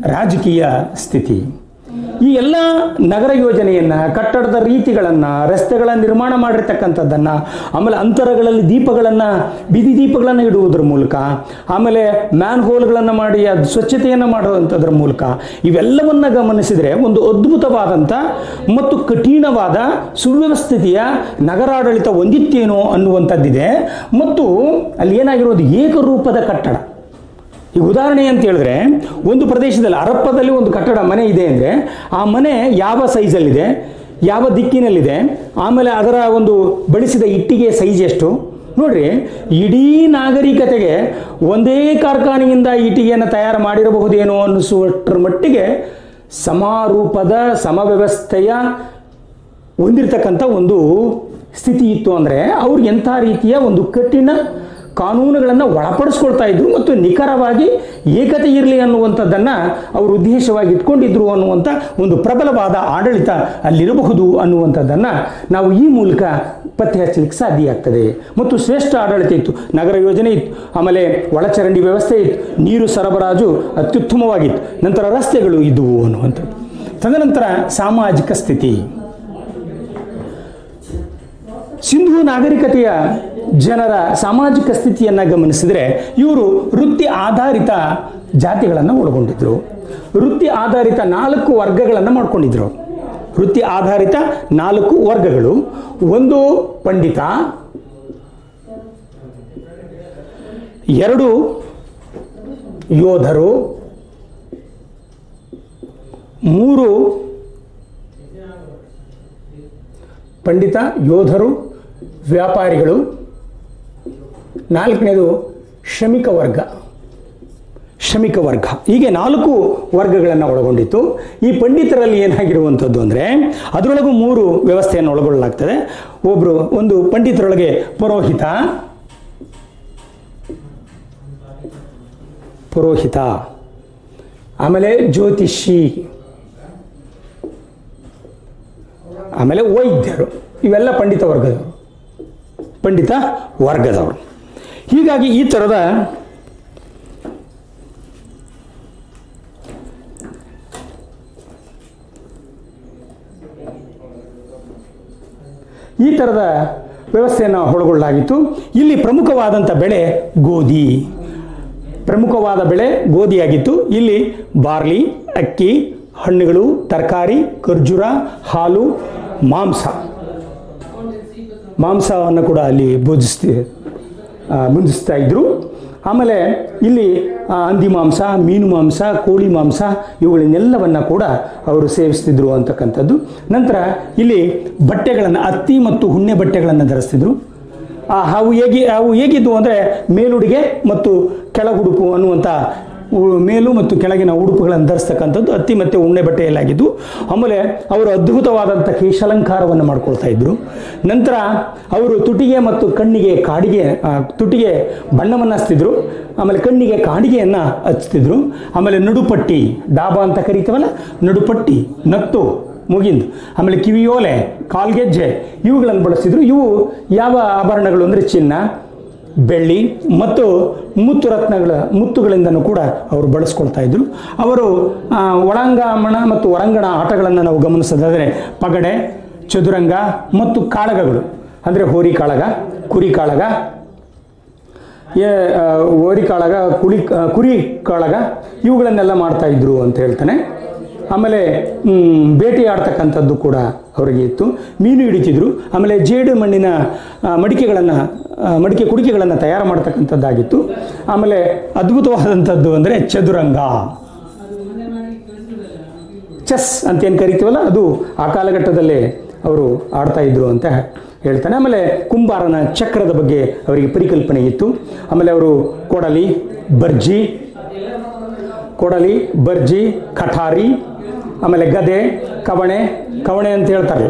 ರಾಜಕೀಯ ಸ್ಥಿತಿ. ಈ ಎಲ್ಲ ನಗರ ಯೋಜನೆಯನ್ನು, ಕಟ್ಟಡದ ರೀತಿಗಳನ್ನು, ರಸ್ತೆಗಳ ನಿರ್ಮಾಣ ಮಾಡಿರ್ತಕ್ಕಂಥದ್ದನ್ನು, ಆಮೇಲೆ ಅಂತರಗಳಲ್ಲಿ ದೀಪಗಳನ್ನು, ಬೀದಿ ದೀಪಗಳನ್ನು ಇಡುವುದರ ಮೂಲಕ, ಆಮೇಲೆ ಮ್ಯಾನ್ ಹೋಲ್ಗಳನ್ನು ಮಾಡಿ ಅದು ಸ್ವಚ್ಛತೆಯನ್ನು ಮಾಡುವಂಥದ್ರ ಮೂಲಕ, ಇವೆಲ್ಲವನ್ನು ಗಮನಿಸಿದರೆ ಒಂದು ಅದ್ಭುತವಾದಂಥ ಮತ್ತು ಕಠಿಣವಾದ ಸುವ್ಯವಸ್ಥಿತಿಯ ನಗರಾಡಳಿತ ಹೊಂದಿತ್ತೇನೋ ಅನ್ನುವಂಥದ್ದಿದೆ. ಮತ್ತು ಅಲ್ಲಿ ಏನಾಗಿರೋದು ಏಕರೂಪದ ಕಟ್ಟಡ. ಈಗ ಉದಾಹರಣೆ ಅಂತ ಹೇಳಿದ್ರೆ, ಒಂದು ಪ್ರದೇಶದಲ್ಲಿ ಅರಪ್ಪದಲ್ಲಿ ಒಂದು ಕಟ್ಟಡ ಮನೆ ಇದೆ ಅಂದರೆ, ಆ ಮನೆ ಯಾವ ಸೈಜಲ್ಲಿದೆ, ಯಾವ ದಿಕ್ಕಿನಲ್ಲಿದೆ, ಆಮೇಲೆ ಅದರ ಒಂದು ಬಳಸಿದ ಇಟ್ಟಿಗೆ ಸೈಜ್ ಎಷ್ಟು? ನೋಡ್ರಿ, ಇಡೀ ನಾಗರಿಕತೆಗೆ ಒಂದೇ ಕಾರ್ಖಾನೆಯಿಂದ ಇಟ್ಟಿಗೆಯನ್ನು ತಯಾರು ಮಾಡಿರಬಹುದೇನೋ ಅನ್ನಿಸುವಷ್ಟರ ಮಟ್ಟಿಗೆ ಸಮಾರೂಪದ ಸಮವ್ಯವಸ್ಥೆಯ ಹೊಂದಿರತಕ್ಕಂಥ ಒಂದು ಸ್ಥಿತಿ ಇತ್ತು ಅಂದರೆ ಅವ್ರಿಗೆ ಎಂಥ ರೀತಿಯ ಒಂದು ಕಠಿಣ ಕಾನೂನುಗಳನ್ನು ಒಳಪಡಿಸ್ಕೊಳ್ತಾ ಇದ್ರು ಮತ್ತು ನಿಖರವಾಗಿ ಏಕತೆ ಇರಲಿ ಅನ್ನುವಂಥದ್ದನ್ನು ಅವರು ಉದ್ದೇಶವಾಗಿ ಇಟ್ಕೊಂಡಿದ್ರು ಅನ್ನುವಂಥ ಒಂದು ಪ್ರಬಲವಾದ ಆಡಳಿತ ಅಲ್ಲಿರಬಹುದು ಅನ್ನುವಂಥದ್ದನ್ನು ನಾವು ಈ ಮೂಲಕ ಪತ್ತೆ ಹಚ್ಚಲಿಕ್ಕೆ ಸಾಧ್ಯ ಆಗ್ತದೆ. ಮತ್ತು ಶ್ರೇಷ್ಠ ಆಡಳಿತ ಇತ್ತು. ನಗರ ಯೋಜನೆ ಇತ್ತು. ಆಮೇಲೆ ಒಳಚರಂಡಿ ವ್ಯವಸ್ಥೆ ಇತ್ತು. ನೀರು ಸರಬರಾಜು ಅತ್ಯುತ್ತಮವಾಗಿತ್ತು. ನಂತರ ರಸ್ತೆಗಳು ಇದ್ದುವು ಅನ್ನುವಂಥದ್ದು. ತದನಂತರ ಸಾಮಾಜಿಕ ಸ್ಥಿತಿ. ಸಿಂಧು ನಾಗರಿಕತೆಯ ಜನರ ಸಾಮಾಜಿಕ ಸ್ಥಿತಿಯನ್ನು ಗಮನಿಸಿದರೆ ಇವರು ವೃತ್ತಿ ಆಧಾರಿತ ಜಾತಿಗಳನ್ನು ಒಳಗೊಂಡಿದ್ರು. ವೃತ್ತಿ ಆಧಾರಿತ ನಾಲ್ಕು ವರ್ಗಗಳನ್ನು ಮಾಡ್ಕೊಂಡಿದ್ರು. ವೃತ್ತಿ ಆಧಾರಿತ ನಾಲ್ಕು ವರ್ಗಗಳು. ಒಂದು ಪಂಡಿತ, ಎರಡು ಯೋಧರು, ಮೂರು ಪಂಡಿತ ಯೋಧರು, ವ್ಯಾಪಾರಿಗಳು. ನಾಲ್ಕನೇದು ಶ್ರಮಿಕ ವರ್ಗ. ಶ್ರಮಿಕ ವರ್ಗ. ಹೀಗೆ ನಾಲ್ಕು ವರ್ಗಗಳನ್ನು ಒಳಗೊಂಡಿತ್ತು. ಈ ಪಂಡಿತರಲ್ಲಿ ಏನಾಗಿರುವಂಥದ್ದು ಅಂದರೆ ಅದರೊಳಗೂ ಮೂರು ವ್ಯವಸ್ಥೆಯನ್ನು ಒಳಗೊಳ್ಳಲಾಗ್ತದೆ. ಒಬ್ಬರು ಒಂದು ಪಂಡಿತರೊಳಗೆ ಪುರೋಹಿತ ಪುರೋಹಿತ, ಆಮೇಲೆ ಜ್ಯೋತಿಷಿ, ಆಮೇಲೆ ವೈದ್ಯರು. ಇವೆಲ್ಲ ಪಂಡಿತ ವರ್ಗದವರು. ಪಂಡಿತ ವರ್ಗದವರು. ಹೀಗಾಗಿ ಈ ಥರದ ಈ ಥರದ ವ್ಯವಸ್ಥೆಯನ್ನು ಒಳಗೊಳ್ಳಲಾಗಿತ್ತು ಇಲ್ಲಿ ಪ್ರಮುಖವಾದಂಥ ಬೆಳೆ ಗೋಧಿ. ಪ್ರಮುಖವಾದ ಬೆಳೆ ಗೋಧಿಯಾಗಿತ್ತು. ಇಲ್ಲಿ ಬಾರ್ಲಿ ಅಕ್ಕಿ ಹಣ್ಣುಗಳು ತರಕಾರಿ ಖರ್ಜೂರ ಹಾಲು ಮಾಂಸ. ಮಾಂಸವನ್ನು ಕೂಡ ಅಲ್ಲಿ ಭೋಜಿಸ್ತಿ ಆ, ಮುಂದಿಸ್ತಾ ಇದ್ರು. ಆಮೇಲೆ ಇಲ್ಲಿ ಹಂದಿ ಮಾಂಸ ಮೀನು ಮಾಂಸ ಕೋಳಿ ಮಾಂಸ ಇವುಗಳನ್ನೆಲ್ಲವನ್ನು ಕೂಡ ಅವರು ಸೇವಿಸ್ತಿದ್ರು ಅಂತಕ್ಕಂಥದ್ದು. ನಂತರ ಇಲ್ಲಿ ಬಟ್ಟೆಗಳನ್ನು ಅತ್ತಿ ಮತ್ತು ಹುಣ್ಣೆ ಬಟ್ಟೆಗಳನ್ನು ಧರಿಸ್ತಿದ್ರು. ಆ, ಅವು ಹೇಗೆ ಅವು ಹೇಗಿದ್ವು ಅಂದರೆ ಮೇಲುಡುಗೆ ಮತ್ತು ಕೆಳಗುಡುಪು ಅನ್ನುವಂಥ ಮೇಲು ಮತ್ತು ಕೆಳಗಿನ ಉಡುಪುಗಳನ್ನು ಧರಿಸ್ತಕ್ಕಂಥದ್ದು ಅತ್ತಿ ಮತ್ತು ಉಣ್ಣೆ ಬಟ್ಟೆಯಲ್ಲಾಗಿದ್ದು, ಆಮೇಲೆ ಅವರು ಅದ್ಭುತವಾದಂಥ ಕೇಶಾಲಂಕಾರವನ್ನು ಮಾಡ್ಕೊಳ್ತಾ ಇದ್ರು. ನಂತರ ಅವರು ತುಟಿಗೆ ಮತ್ತು ಕಣ್ಣಿಗೆ ಕಾಡಿಗೆ ತುಟಿಗೆ ಬಣ್ಣವನ್ನು ಹಚ್ತಿದ್ರು. ಆಮೇಲೆ ಕಣ್ಣಿಗೆ ಕಾಡಿಗೆಯನ್ನು ಹಚ್ತಿದ್ರು. ಆಮೇಲೆ ನಡುಪಟ್ಟಿ, ಡಾಬಾ ಅಂತ ಕರಿತೀವಲ್ಲ, ನಡುಪಟ್ಟಿ, ನತ್ತು, ಮುಗಿಂದು. ಆಮೇಲೆ ಕಿವಿಯೋಲೆ, ಕಾಲ್ಗೆಜ್ಜೆ, ಇವುಗಳನ್ನು ಬಳಸ್ತಿದ್ರು. ಇವು ಯಾವ ಆಭರಣಗಳು ಅಂದರೆ ಚಿನ್ನ ಬೆಳ್ಳಿ ಮತ್ತು ಮುತ್ತು ರತ್ನಗಳ ಮುತ್ತುಗಳಿಂದನೂ ಕೂಡ ಅವರು ಬಳಸ್ಕೊಳ್ತಾ ಇದ್ರು. ಅವರು ಒಳಾಂಗಣ ಮತ್ತು ಹೊರಾಂಗಣ ಆಟಗಳನ್ನು ನಾವು ಗಮನಿಸೋದಾದರೆ ಪಗಡೆ ಚದುರಂಗ ಮತ್ತು ಕಾಳಗಗಳು. ಅಂದರೆ ಹೋರಿ ಕಾಳಗ ಕುರಿ ಕಾಳಗ ಏ, ಹೋರಿ ಕಾಳಗ ಕುಳಿ ಕುರಿ ಕಾಳಗ ಇವುಗಳನ್ನೆಲ್ಲ ಮಾಡ್ತಾ ಇದ್ರು ಅಂತ ಹೇಳ್ತಾನೆ. ಆಮೇಲೆ ಬೇಟೆ ಆಡ್ತಕ್ಕಂಥದ್ದು ಕೂಡ ಅವರಿಗೆ ಇತ್ತು. ಮೀನು ಹಿಡಿತಿದ್ರು. ಆಮೇಲೆ ಜೇಡು ಮಣ್ಣಿನ ಮಡಿಕೆಗಳನ್ನು ಮಡಿಕೆ ಕುಡಿಕೆಗಳನ್ನು ತಯಾರು ಮಾಡ್ತಕ್ಕಂಥದ್ದಾಗಿತ್ತು. ಆಮೇಲೆ ಅದ್ಭುತವಾದಂಥದ್ದು ಅಂದರೆ ಚದುರಂಗ. ಚೆಸ್ ಅಂತ ಏನು ಕರಿತೀವಲ್ಲ, ಅದು ಆ ಕಾಲಘಟ್ಟದಲ್ಲೇ ಅವರು ಆಡ್ತಾ ಇದ್ರು ಅಂತ ಹೇಳ್ತಾನೆ. ಆಮೇಲೆ ಕುಂಬಾರನ ಚಕ್ರದ ಬಗ್ಗೆ ಅವರಿಗೆ ಪರಿಕಲ್ಪನೆ ಇತ್ತು. ಆಮೇಲೆ ಅವರು ಕೊಡಲಿ, ಬರ್ಜಿ ಕೊಡಲಿ, ಬರ್ಜಿ, ಕಠಾರಿ ಆಮೇಲೆ ಗದೆ, ಕವಣೆ ಕವಣೆ ಅಂತ ಹೇಳ್ತಾರೆ.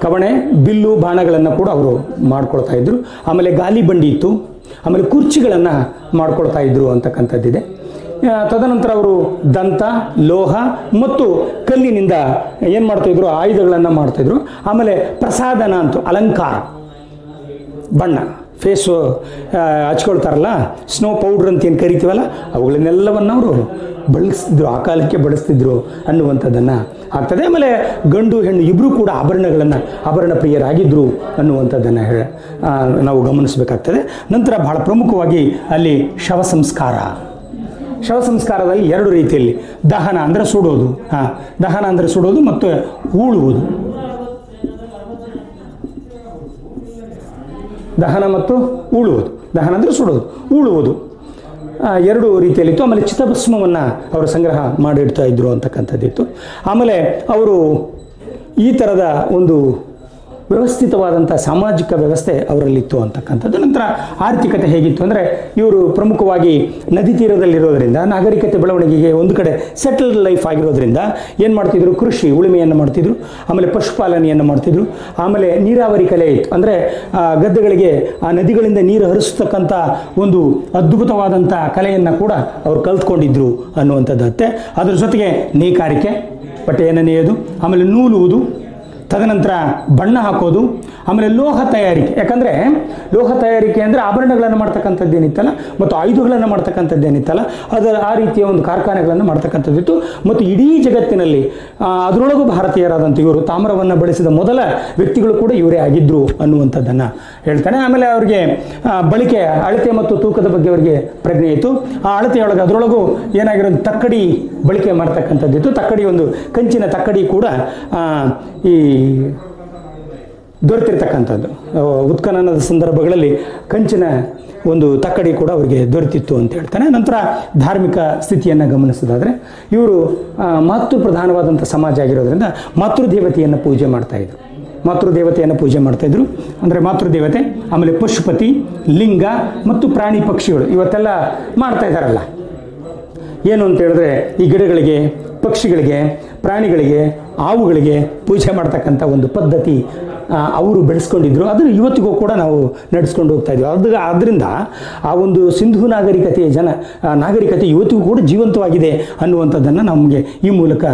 ಕವಣೆ, ಬಿಲ್ಲು, ಬಾಣಗಳನ್ನು ಕೂಡ ಅವರು ಮಾಡ್ಕೊಳ್ತಾ ಇದ್ರು. ಆಮೇಲೆ ಗಾಲಿ ಬಂಡಿ ಇತ್ತು. ಆಮೇಲೆ ಕುರ್ಚಿಗಳನ್ನು ಮಾಡ್ಕೊಳ್ತಾ ಇದ್ರು ಅಂತಕ್ಕಂಥದ್ದಿದೆ. ತದನಂತರ ಅವರು ದಂತ, ಲೋಹ ಮತ್ತು ಕಲ್ಲಿನಿಂದ ಏನು ಮಾಡ್ತಾಯಿದ್ರು ಆಯುಧಗಳನ್ನು ಮಾಡ್ತಾಯಿದ್ರು ಆಮೇಲೆ ಪ್ರಸಾದನ ಅಂತೂ, ಅಲಂಕಾರ, ಬಣ್ಣ. ಫೇಸು ಹಚ್ಕೊಳ್ತಾರಲ್ಲ? ಸ್ನೋ ಪೌಡ್ರ್ ಅಂತ ಏನು ಕರಿತೀವಲ್ಲ? ಅವುಗಳನ್ನೆಲ್ಲವನ್ನು ಅವರು ಬಳಸ್ತಿದ್ರು, ಆ ಕಾಲಕ್ಕೆ ಬಳಸ್ತಿದ್ರು ಅನ್ನುವಂಥದ್ದನ್ನು. ಆಗ್ತದೆ, ಆಮೇಲೆ ಗಂಡು, ಹೆಣ್ಣು ಇಬ್ಬರೂ ಕೂಡ ಆಭರಣಗಳನ್ನು ಆಭರಣ ಪ್ರಿಯರಾಗಿದ್ದರು ಅನ್ನುವಂಥದ್ದನ್ನು ಹೇಳ ನಾವು ಗಮನಿಸಬೇಕಾಗ್ತದೆ. ನಂತರ ಬಹಳ ಪ್ರಮುಖವಾಗಿ ಅಲ್ಲಿ ಶವ ಸಂಸ್ಕಾರ. ಶವ ಸಂಸ್ಕಾರದಲ್ಲಿ ಎರಡು ರೀತಿಯಲ್ಲಿ. ದಹನ ಅಂದರೆ ಸುಡೋದು, ಹಾಂ, ದಹನ ಅಂದರೆ ಸುಡೋದು ಮತ್ತು ಹೂಳುವುದು. ದಹನ ಮತ್ತು ಉಳುವುದು. ದಹನ ಅಂದರೆ ಸುಡೋದು ಉಳುವುದು. ಎರಡು ರೀತಿಯಲ್ಲಿತ್ತು. ಆಮೇಲೆ ಚಿತ್ತಭಸ್ಮವನ್ನು ಅವರು ಸಂಗ್ರಹ ಮಾಡಿಡ್ತಾ ಇದ್ರು ಅಂತಕ್ಕಂಥದ್ದಿತ್ತು. ಆಮೇಲೆ ಅವರು ಈ ಥರದ ಒಂದು ವ್ಯವಸ್ಥಿತವಾದಂಥ ಸಾಮಾಜಿಕ ವ್ಯವಸ್ಥೆ ಅವರಲ್ಲಿತ್ತು ಅಂತಕ್ಕಂಥದ್ದು. ನಂತರ ಆರ್ಥಿಕತೆ ಹೇಗಿತ್ತು ಅಂದರೆ ಇವರು ಪ್ರಮುಖವಾಗಿ ನದಿ ತೀರದಲ್ಲಿರೋದ್ರಿಂದ, ನಾಗರಿಕತೆ ಬೆಳವಣಿಗೆಗೆ ಒಂದು ಕಡೆ ಸೆಟಲ್ಡ್ ಲೈಫ್ ಆಗಿರೋದ್ರಿಂದ ಏನು ಮಾಡ್ತಿದ್ರು? ಕೃಷಿ ಉಳುಮೆಯನ್ನು ಮಾಡ್ತಿದ್ರು, ಆಮೇಲೆ ಪಶುಪಾಲನೆಯನ್ನು ಮಾಡ್ತಿದ್ರು, ಆಮೇಲೆ ನೀರಾವರಿ ಕಲೆ ಇತ್ತು. ಅಂದರೆ ಗದ್ದೆಗಳಿಗೆ, ಆ, ನದಿಗಳಿಂದ ನೀರು ಹರಿಸ್ತಕ್ಕಂಥ ಒಂದು ಅದ್ಭುತವಾದಂಥ ಕಲೆಯನ್ನು ಕೂಡ ಅವರು ಕಲ್ತ್ಕೊಂಡಿದ್ರು ಅನ್ನುವಂಥದ್ದತ್ತೆ ಅದರ ಜೊತೆಗೆ ನೇಕಾರಿಕೆ ಬಟ್ಟೆಯನ್ನು ನೇಯೋದು ಆಮೇಲೆ ನೂಲುವುದು ತದನಂತರ ಬಣ್ಣ ಹಾಕೋದು ಆಮೇಲೆ ಲೋಹ ತಯಾರಿಕೆ. ಯಾಕಂದರೆ ಲೋಹ ತಯಾರಿಕೆ ಅಂದರೆ ಆಭರಣಗಳನ್ನು ಮಾಡ್ತಕ್ಕಂಥದ್ದೇನಿತ್ತಲ್ಲ ಮತ್ತು ಆಯುಧಗಳನ್ನು ಮಾಡ್ತಕ್ಕಂಥದ್ದೇನಿತ್ತಲ್ಲ ಅದರ ಆ ರೀತಿಯ ಒಂದು ಕಾರ್ಖಾನೆಗಳನ್ನು ಮಾಡ್ತಕ್ಕಂಥದ್ದಿತ್ತು ಮತ್ತು ಇಡೀ ಜಗತ್ತಿನಲ್ಲಿ ಅದರೊಳಗೂ ಭಾರತೀಯರಾದಂಥ ಇವರು ತಾಮ್ರವನ್ನು ಬಳಸಿದ ಮೊದಲ ವ್ಯಕ್ತಿಗಳು ಕೂಡ ಇವರೇ ಆಗಿದ್ದರು ಅನ್ನುವಂಥದ್ದನ್ನು ಹೇಳ್ತಾನೆ. ಆಮೇಲೆ ಅವರಿಗೆ ಬಳಕೆ ಅಳತೆ ಮತ್ತು ತೂಕದ ಬಗ್ಗೆ ಅವರಿಗೆ ಪ್ರಜ್ಞೆ ಇತ್ತು. ಆ ಅಳತೆಯೊಳಗೆ ಅದರೊಳಗೂ ಏನಾಗಿರೋದು ತಕ್ಕಡಿ ಬಳಕೆ ಮಾಡ್ತಕ್ಕಂಥದ್ದಿತ್ತು ತಕ್ಕಡಿ ಒಂದು ಕಂಚಿನ ತಕ್ಕಡಿ ಕೂಡ ಆ, ಈ ದೊರೆತಿರ್ತಕ್ಕಂಥದ್ದು ಉತ್ಖನನದ ಸಂದರ್ಭಗಳಲ್ಲಿ ಕಂಚಿನ ಒಂದು ತಕ್ಕಡಿ ಕೂಡ ಅವರಿಗೆ ದೊರೆತಿತ್ತು ಅಂತ ಹೇಳ್ತಾನೆ. ನಂತರ ಧಾರ್ಮಿಕ ಸ್ಥಿತಿಯನ್ನು ಗಮನಿಸೋದಾದರೆ, ಇವರು ಮಾತೃ ಪ್ರಧಾನವಾದಂಥ ಸಮಾಜ ಆಗಿರೋದ್ರಿಂದ ಮಾತೃದೇವತೆಯನ್ನು ಪೂಜೆ ಮಾಡ್ತಾಯಿದ್ರು ಮಾತೃದೇವತೆಯನ್ನು ಪೂಜೆ ಮಾಡ್ತಾಯಿದ್ರು ಅಂದರೆ ಮಾತೃದೇವತೆ, ಆಮೇಲೆ ಪಶುಪತಿ, ಲಿಂಗ ಮತ್ತು ಪ್ರಾಣಿ ಪಕ್ಷಿಗಳು ಇವತ್ತೆಲ್ಲ ಮಾಡ್ತಾ ಇದ್ದಾರಲ್ಲ ಏನು ಅಂತ ಹೇಳಿದ್ರೆ, ಈ ಗಿಡಗಳಿಗೆ, ಪಕ್ಷಿಗಳಿಗೆ ಪ್ರಾಣಿಗಳಿಗೆ, ಆವುಗಳಿಗೆ ಪೂಜೆ ಮಾಡ್ತಕ್ಕಂಥ ಒಂದು ಪದ್ಧತಿ ಅವರು ಬೆಳೆಸ್ಕೊಂಡಿದ್ರು. ಅದನ್ನು ಇವತ್ತಿಗೂ ಕೂಡ ನಾವು ನಡೆಸ್ಕೊಂಡು ಹೋಗ್ತಾ ಇದ್ವಿ. ಅದು ಆದ್ದರಿಂದ ಆ ಒಂದು ಸಿಂಧು ನಾಗರಿಕತೆಯ ಜನ ನಾಗರಿಕತೆ ಇವತ್ತಿಗೂ ಕೂಡ ಜೀವಂತವಾಗಿದೆ ಅನ್ನುವಂಥದ್ದನ್ನು ನಮಗೆ ಈ ಮೂಲಕ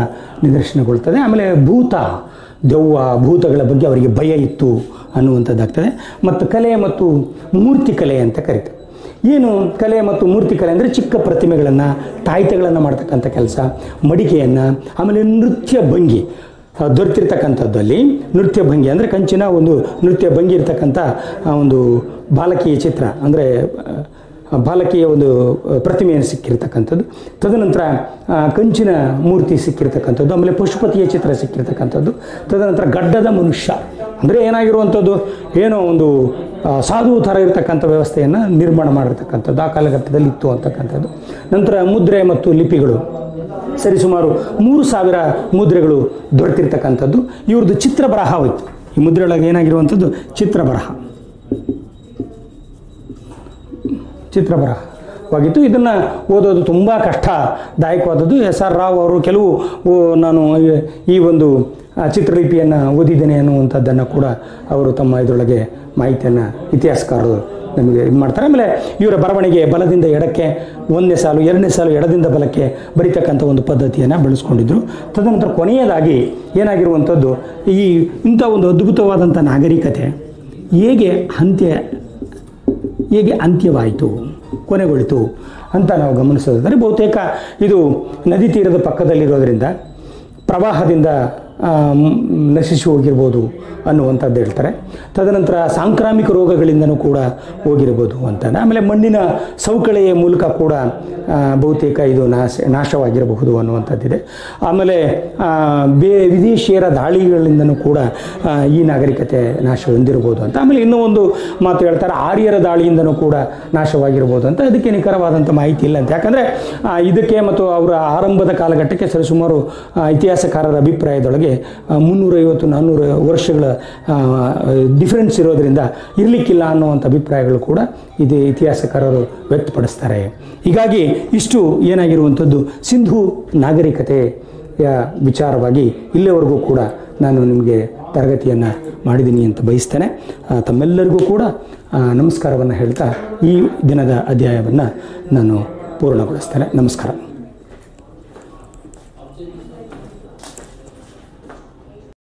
ನಿದರ್ಶನಗೊಳ್ತದೆ. ಆಮೇಲೆ ಭೂತ, ದೆವ್ವ, ಭೂತಗಳ ಬಗ್ಗೆ ಅವರಿಗೆ ಭಯ ಇತ್ತು ಅನ್ನುವಂಥದ್ದಾಗ್ತದೆ. ಮತ್ತು ಕಲೆ ಮತ್ತು ಮೂರ್ತಿ ಕಲೆ ಅಂತ ಕರೀತಾರೆ. ಏನು ಕಲೆ ಮತ್ತು ಮೂರ್ತಿ ಕಲೆ ಅಂದರೆ ಚಿಕ್ಕ ಪ್ರತಿಮೆಗಳನ್ನು, ತಾಯ್ತೆಗಳನ್ನು ಮಾಡ್ತಕ್ಕಂಥ ಕೆಲಸ, ಮಡಿಕೆಯನ್ನು, ಆಮೇಲೆ ನೃತ್ಯ ಭಂಗಿ. ದೊರೆತಿರ್ತಕ್ಕಂಥದ್ದಲ್ಲಿ ನೃತ್ಯ ಭಂಗಿ ಅಂದರೆ ಕಂಚಿನ ಒಂದು ನೃತ್ಯ ಭಂಗಿ ಇರ್ತಕ್ಕಂಥ ಒಂದು ಬಾಲಕಿಯ ಚಿತ್ರ ಅಂದರೆ ಬಾಲಕಿಯ ಒಂದು ಪ್ರತಿಮೆಯನ್ನು ಸಿಕ್ಕಿರ್ತಕ್ಕಂಥದ್ದು. ತದನಂತರ ಕಂಚಿನ ಮೂರ್ತಿ ಸಿಕ್ಕಿರ್ತಕ್ಕಂಥದ್ದು, ಆಮೇಲೆ ಪಶುಪತಿಯ ಚಿತ್ರ ಸಿಕ್ಕಿರ್ತಕ್ಕಂಥದ್ದು. ತದನಂತರ ಗಡ್ಡದ ಮನುಷ್ಯ. ಅಂದರೆ ಏನಾಗಿರುವಂಥದ್ದು? ಏನೋ ಒಂದು ಸಾಧು ಥರ ಇರತಕ್ಕಂಥ ವ್ಯವಸ್ಥೆಯನ್ನು ನಿರ್ಮಾಣ ಮಾಡಿರ್ತಕ್ಕಂಥದ್ದು, ಆ ಕಾಲಘಟ್ಟದಲ್ಲಿ ಇತ್ತು ಅಂತಕ್ಕಂಥದ್ದು. ನಂತರ ಮುದ್ರೆ ಮತ್ತು ಲಿಪಿಗಳು. ಸರಿಸುಮಾರು ಮೂರು ಸಾವಿರ ಮುದ್ರೆಗಳು ದೊರೆತಿರ್ತಕ್ಕಂಥದ್ದು. ಇವ್ರದ್ದು ಚಿತ್ರ ಬರಹ ಹೋಯ್ತು. ಈ ಮುದ್ರೆ ಒಳಗೆ ಏನಾಗಿರುವಂಥದ್ದು? ಚಿತ್ರ ಬರಹ ಚಿತ್ರ ಬರಹವಾಗಿತ್ತು ಇದನ್ನು ಓದೋದು ತುಂಬ ಕಷ್ಟದಾಯಕವಾದದ್ದು. ಎಸ್ ಆರ್ ರಾವ್ ಅವರು ಕೆಲವು ನಾನು ಈ- ಒಂದು ಚಿತ್ರಲಿಪಿಯನ್ನು ಓದಿದ್ದೇನೆ ಅನ್ನುವಂಥದ್ದನ್ನು ಕೂಡ ಅವರು ತಮ್ಮ ಇದರೊಳಗೆ ಮಾಹಿತಿಯನ್ನು ಇತಿಹಾಸಕಾರರು ನಮಗೆ ಇದು ಮಾಡ್ತಾರೆ. ಆಮೇಲೆ ಇವರ ಬರವಣಿಗೆ ಬಲದಿಂದ ಎಡಕ್ಕೆ, ಒಂದನೇ ಸಾಲು, ಎರಡನೇ ಸಾಲು ಎಡದಿಂದ ಬಲಕ್ಕೆ ಬರೀತಕ್ಕಂಥ ಒಂದು ಪದ್ಧತಿಯನ್ನು ಬೆಳೆಸ್ಕೊಂಡಿದ್ರು. ತದನಂತರ ಕೊನೆಯದಾಗಿ ಏನಾಗಿರುವಂಥದ್ದು, ಈ ಇಂಥ ಒಂದು ಅದ್ಭುತವಾದಂಥ ನಾಗರಿಕತೆ ಹೇಗೆ ಅಂತ್ಯ, ಹೇಗೆ ಅಂತ್ಯವಾಯಿತು, ಕೊನೆಗೊಳಿತು ಅಂತ ನಾವು ಗಮನಿಸೋದಾದರೆ ಬಹುತೇಕ ಇದು ನದಿ ತೀರದ ಪಕ್ಕದಲ್ಲಿರೋದ್ರಿಂದ ಪ್ರವಾಹದಿಂದ ನಶಿಸಿ ಹೋಗಿರ್ಬೋದು ಅನ್ನುವಂಥದ್ದು ಹೇಳ್ತಾರೆ. ತದನಂತರ ಸಾಂಕ್ರಾಮಿಕ ರೋಗಗಳಿಂದನೂ ಕೂಡ ಹೋಗಿರ್ಬೋದು ಅಂತ ಆಮೇಲೆ ಮಣ್ಣಿನ ಸವಕಳಿಯ ಮೂಲಕ ಕೂಡ ಬಹುತೇಕ ಇದು ನಾಶ, ನಾಶವಾಗಿರಬಹುದು ಅನ್ನುವಂಥದ್ದಿದೆ. ಆಮೇಲೆ ಬೇ ವಿದೇಶಿಯರ ದಾಳಿಗಳಿಂದನೂ ಕೂಡ ಈ ನಾಗರಿಕತೆ ನಾಶ ಹೊಂದಿರ್ಬೋದು ಅಂತ. ಆಮೇಲೆ ಇನ್ನೂ ಒಂದು ಮಾತು ಹೇಳ್ತಾರೆ, ಆರ್ಯರ ದಾಳಿಯಿಂದನೂ ಕೂಡ ನಾಶವಾಗಿರ್ಬೋದು ಅಂತ. ಅದಕ್ಕೆ ನಿಖರವಾದಂಥ ಮಾಹಿತಿ ಇಲ್ಲ ಅಂತ. ಯಾಕಂದರೆ ಇದಕ್ಕೆ ಮತ್ತು ಅವರ ಆರಂಭದ ಕಾಲಘಟ್ಟಕ್ಕೆ ಸರಿಸುಮಾರು ಇತಿಹಾಸಕಾರರ ಅಭಿಪ್ರಾಯದೊಳಗೆ ಮುನ್ನೂರೈವತ್ತು, ನಾನ್ನೂರು ವರ್ಷಗಳ ಡಿಫ್ರೆನ್ಸ್ ಇರೋದ್ರಿಂದ ಇರಲಿಕ್ಕಿಲ್ಲ ಅನ್ನುವಂಥ ಅಭಿಪ್ರಾಯಗಳು ಕೂಡ ಇದು ಇತಿಹಾಸಕಾರರು ವ್ಯಕ್ತಪಡಿಸ್ತಾರೆ. ಹೀಗಾಗಿ ಇಷ್ಟು ಏನಾಗಿರುವಂಥದ್ದು ಸಿಂಧು ನಾಗರಿಕತೆಯ ವಿಚಾರವಾಗಿ ಇಲ್ಲಿವರೆಗೂ ಕೂಡ ನಾನು ನಿಮಗೆ ತರಗತಿಯನ್ನು ಮಾಡಿದ್ದೀನಿ ಅಂತ ಬಯಸ್ತೇನೆ. ತಮ್ಮೆಲ್ಲರಿಗೂ ಕೂಡ ನಮಸ್ಕಾರವನ್ನು ಹೇಳ್ತಾ ಈ ದಿನದ ಅಧ್ಯಾಯವನ್ನು ನಾನು ಪೂರ್ಣಗೊಳಿಸ್ತೇನೆ. ನಮಸ್ಕಾರ.